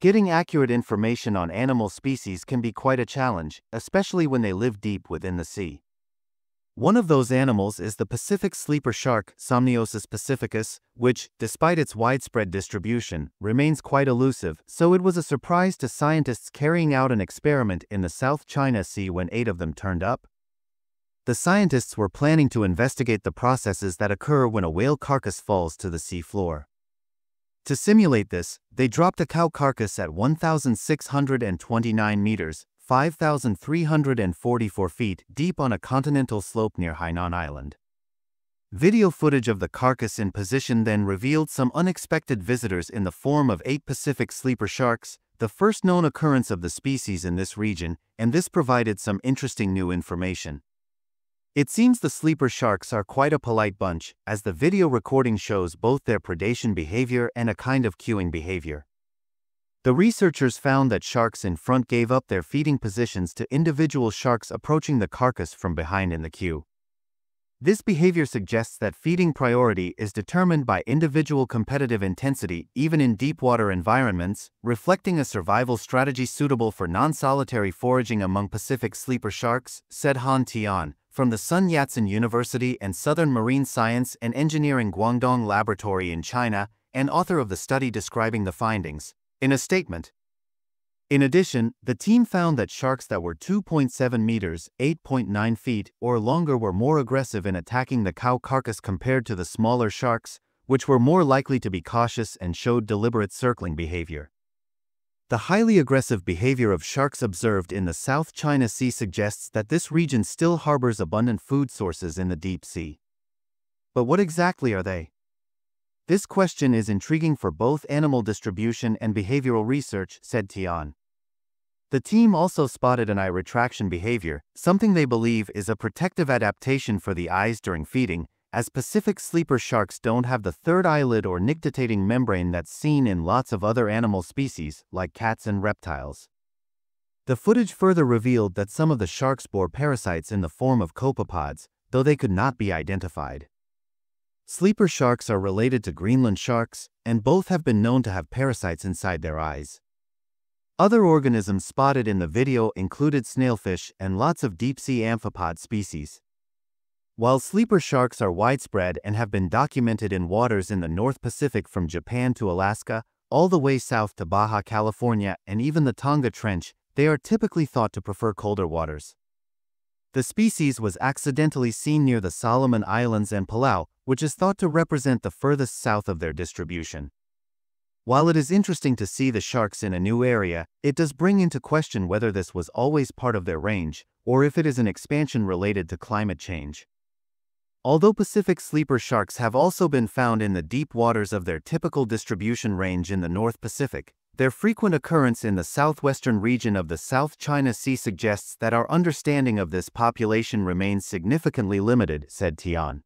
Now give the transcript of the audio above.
Getting accurate information on animal species can be quite a challenge, especially when they live deep within the sea. One of those animals is the Pacific sleeper shark, Somniosus pacificus, which, despite its widespread distribution, remains quite elusive, so it was a surprise to scientists carrying out an experiment in the South China Sea when eight of them turned up. The scientists were planning to investigate the processes that occur when a whale carcass falls to the sea floor. To simulate this, they dropped a cow carcass at 1,629 meters, 5,344 feet deep on a continental slope near Hainan Island. Video footage of the carcass in position then revealed some unexpected visitors in the form of eight Pacific sleeper sharks, the first known occurrence of the species in this region, and this provided some interesting new information. It seems the sleeper sharks are quite a polite bunch, as the video recording shows both their predation behavior and a kind of queuing behavior. The researchers found that sharks in front gave up their feeding positions to individual sharks approaching the carcass from behind in the queue. This behavior suggests that feeding priority is determined by individual competitive intensity even in deep water environments, reflecting a survival strategy suitable for non-solitary foraging among Pacific sleeper sharks, said Han Tian, from the Sun Yat-sen University and Southern Marine Science and Engineering Guangdong Laboratory in China, and author of the study describing the findings. In a statement, in addition, the team found that sharks that were 2.7 meters 8.9 feet or longer were more aggressive in attacking the cow carcass compared to the smaller sharks, which were more likely to be cautious and showed deliberate circling behavior. The highly aggressive behavior of sharks observed in the South China Sea suggests that this region still harbors abundant food sources in the deep sea. But what exactly are they? This question is intriguing for both animal distribution and behavioral research, said Tian. The team also spotted an eye retraction behavior, something they believe is a protective adaptation for the eyes during feeding, as Pacific sleeper sharks don't have the third eyelid or nictitating membrane that's seen in lots of other animal species, like cats and reptiles. The footage further revealed that some of the sharks bore parasites in the form of copepods, though they could not be identified. Sleeper sharks are related to Greenland sharks, and both have been known to have parasites inside their eyes. Other organisms spotted in the video included snailfish and lots of deep-sea amphipod species. While sleeper sharks are widespread and have been documented in waters in the North Pacific from Japan to Alaska, all the way south to Baja California and even the Tonga Trench, they are typically thought to prefer colder waters. The species was accidentally seen near the Solomon Islands and Palau, which is thought to represent the furthest south of their distribution. While it is interesting to see the sharks in a new area, it does bring into question whether this was always part of their range, or if it is an expansion related to climate change. Although Pacific sleeper sharks have also been found in the deep waters of their typical distribution range in the North Pacific, their frequent occurrence in the southwestern region of the South China Sea suggests that our understanding of this population remains significantly limited, said Tian.